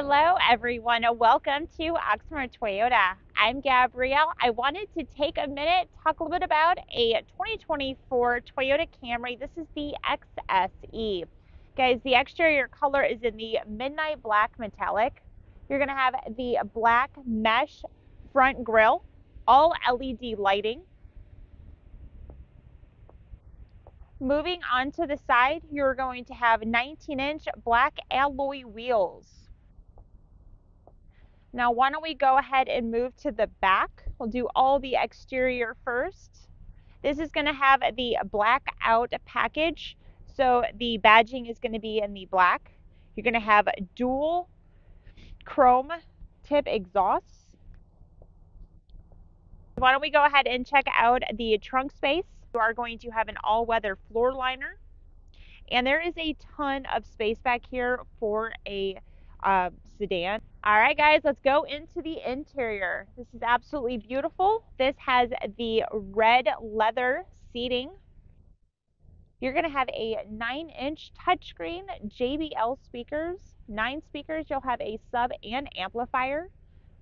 Hello, everyone. Welcome to Oxmoor Toyota. I'm Gabrielle. I wanted to take a minute talk a little bit about a 2024 Toyota Camry. This is the XSE. Guys, the exterior color is in the midnight black metallic. You're going to have the black mesh front grille, all LED lighting. Moving on to the side, you're going to have 19 inch black alloy wheels. Now, why don't we go ahead and move to the back? We'll do all the exterior first. This is going to have the black out package. So the badging is going to be in the black. You're going to have dual chrome tip exhausts. Why don't we go ahead and check out the trunk space? You are going to have an all-weather floor liner. And there is a ton of space back here for a uh, sedan. All right, guys, let's go into the interior. This is absolutely beautiful. This has the red leather seating. You're going to have a 9 inch touchscreen JBL speakers, 9 speakers. You'll have a sub and amplifier.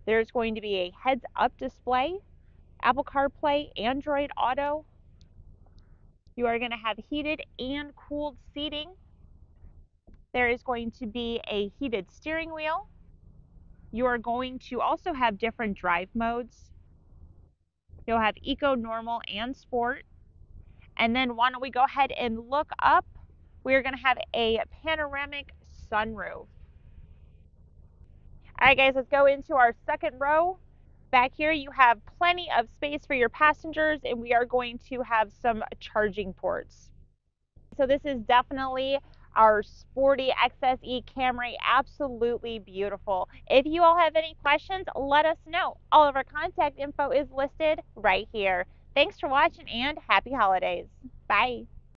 There's going to be a heads up display, Apple CarPlay, Android Auto. You are going to have heated and cooled seating there is going to be a heated steering wheel. You are going to also have different drive modes. You'll have eco, normal, and sport. And then why don't we go ahead and look up? We're going to have a panoramic sunroof. All right, guys, let's go into our second row. Back here, you have plenty of space for your passengers, and we are going to have some charging ports. So this is definitely our sporty XSE Camry. Absolutely beautiful. If you all have any questions, let us know. All of our contact info is listed right here. Thanks for watching and happy holidays. Bye.